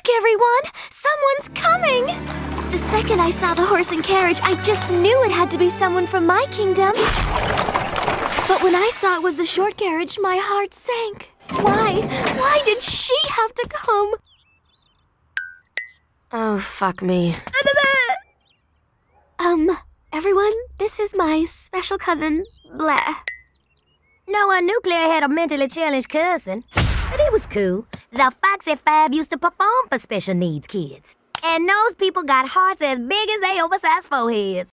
Look, everyone! Someone's coming! The second I saw the horse and carriage, I just knew it had to be someone from my kingdom. But when I saw it was the short carriage, my heart sank. Why? Why did she have to come? Oh, fuck me. Um, everyone, this is my special cousin, Bleh. Noah Nuclear had a mentally challenged cousin, but he was cool. The Foxxy Five used to perform for special needs kids. And those people got hearts as big as they oversized foreheads.